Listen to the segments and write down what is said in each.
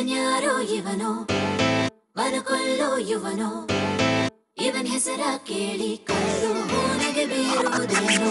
ಕನ್ಯಾರೋ ಇವನು ಮನಕೊಳ್ಳುವನು ಇವನ್ ಹೆಸರ ಕೇಳಿ ಕಲ್ಲು ನನಗೆ ಬೀರುವುದೇನು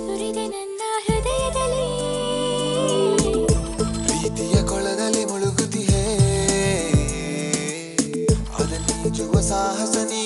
ಚಿಗುರಿದೆ ನನ್ನ ಹೃದಯದಲ್ಲಿ. ಪ್ರೀತಿಯ ಕೊಳದಲ್ಲಿ ಮುಳುಗುತ್ತಿಯೇ ಅದನ್ನು ಈಜುವ ಸಾಹಸನಿ.